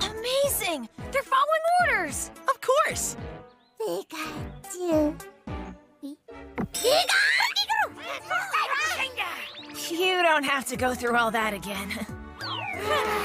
Amazing! They're following orders! Of course. Pikachu. You don't have to go through all that again.